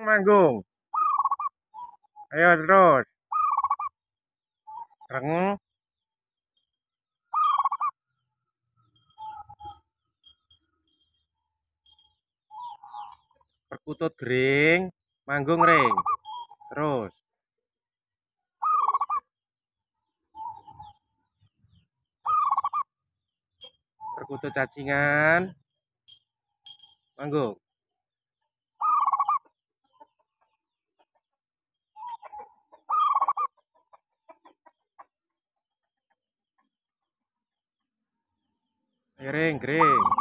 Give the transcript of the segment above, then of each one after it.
manggung. Ayo terus. Reng perkutut gering manggung ring. Terus. Perkutut cacingan manggung Gering, gering.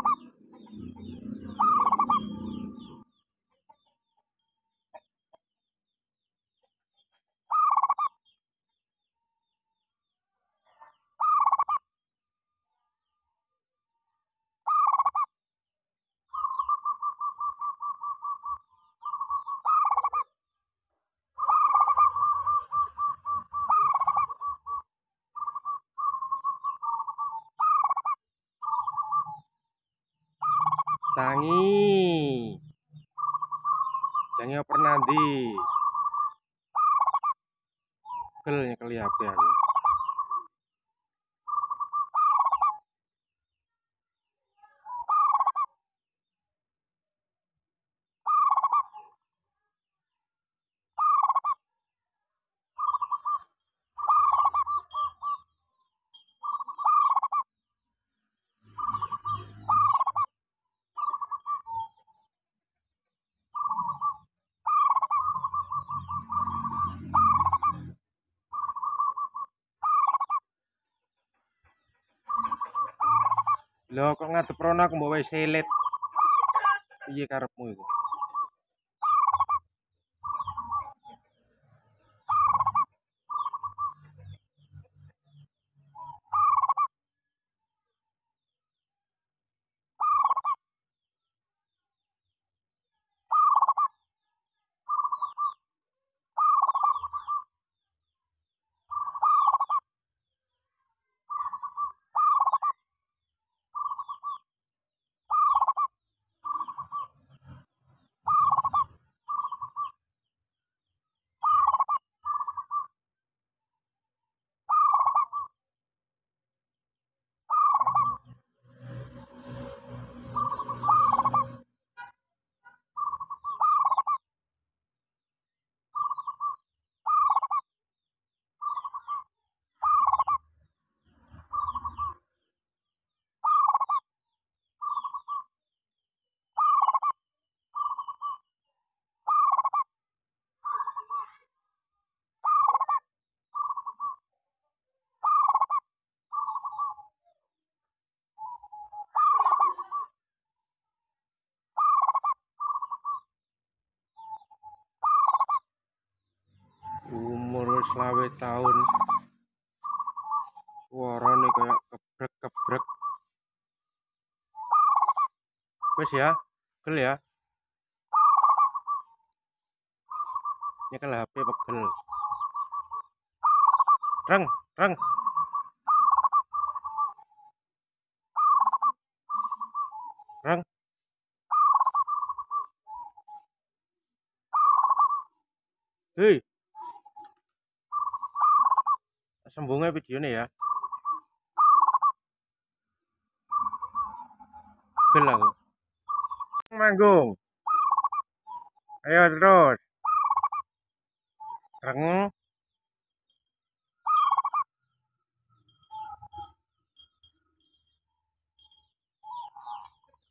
Tangi. Jange pernah di. Kelnya kali Lho kok ngadep rono aku mbok wae selet. Piye karepmu iku? Tahun. Suarane kayak kebrek-kebrek. Wis ya, pegel ya. Nyekel HP pegel. Reng, reng. Reng. Hei. Sembunge videone ya. Aku. Manggung. Ayo terus. Reng.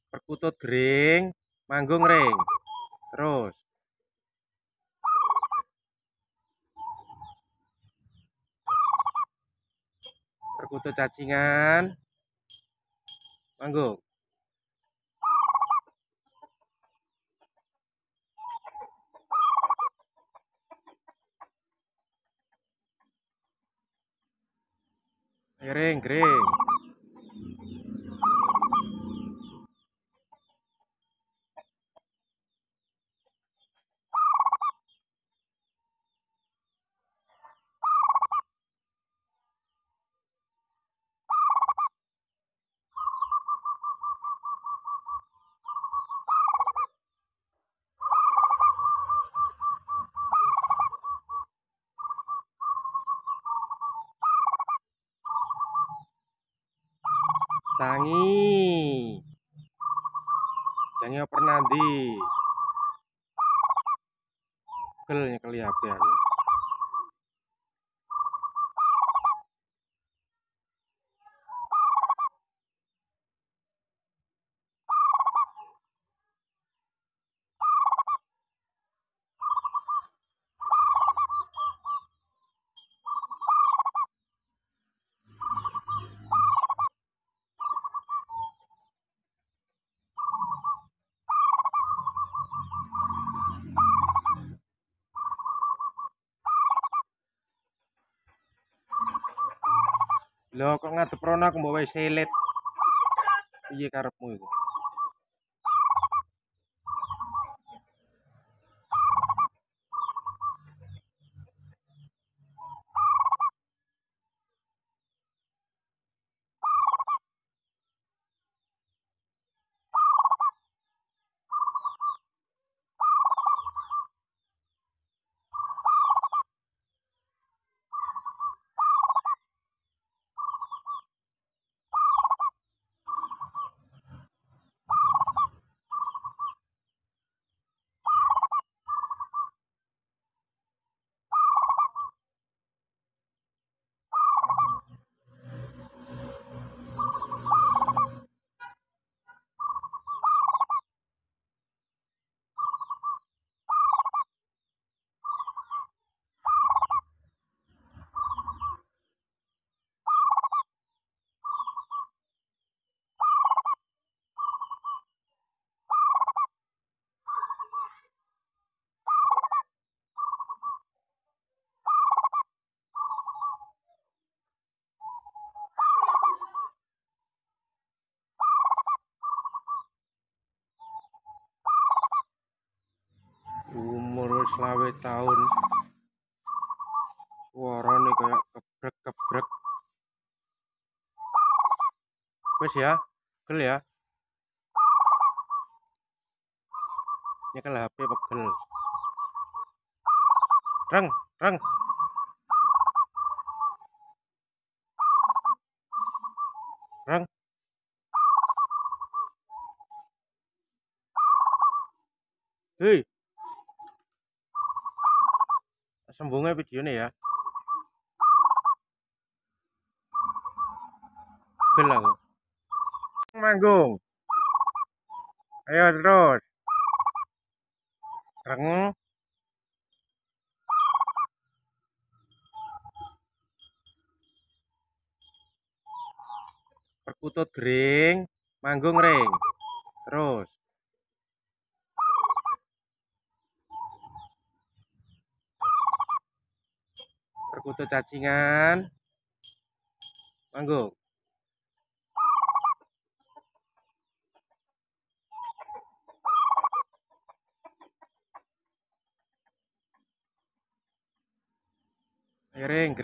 Perkutut gering manggung ring. Terus. Perkutut cacingan manggung. Gering, gering. Cangi Cangi apa pernah di Gel nyekeli HP aku Lho kok ngadep rono aku mbok wae selet. Piye karepmu iku? Selawe tahun. Suarane kayak kebrek-kebrek. Wis ya, gel ya. Nyekel HP pegel. Reng, reng. Reng. Hei. Sembunge videone ya. Gel aku. Manggung. Ayo terus. Reng. Perkutut gering, manggung ring. Terus. Perkutut cacingan. Manggung. Ayo ring,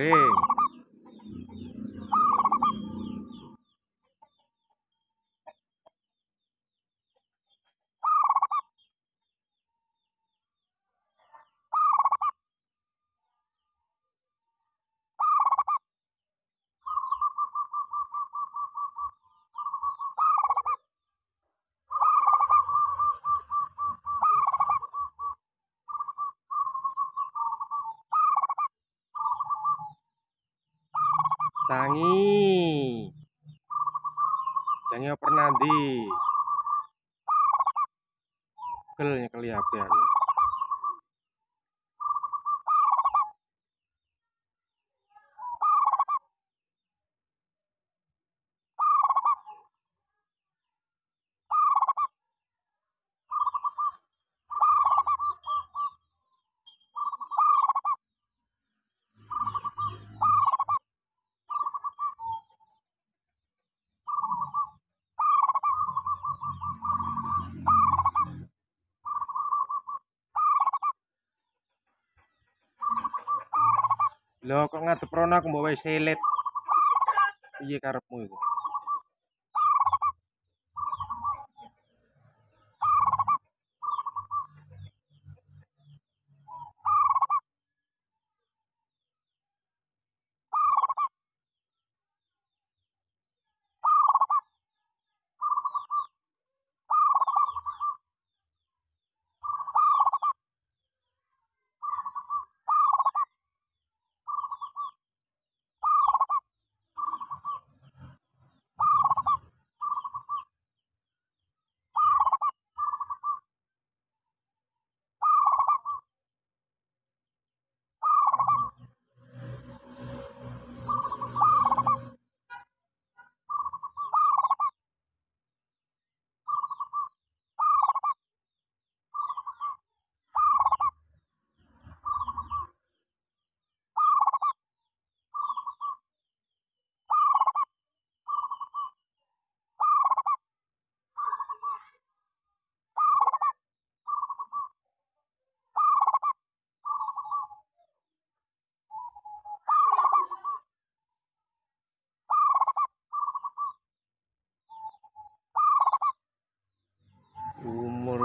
Cangi. Cangi apa pernah di? Kelnya kelihatan. Ya. Lho kok ngadep rono aku mbok wae selet. Piye karepmu iku?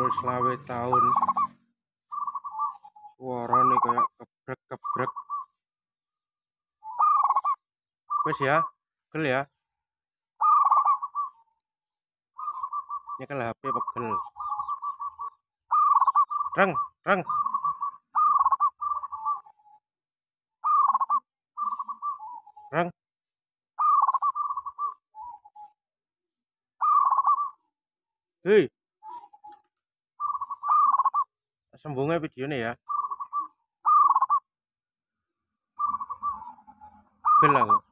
Wis selawe tahun suarane kayak kebrek-kebrek. Wis ya gel ya. Ini kan HP pegel. Reng reng. Reng. Hei sambungnya videonya ya gel aku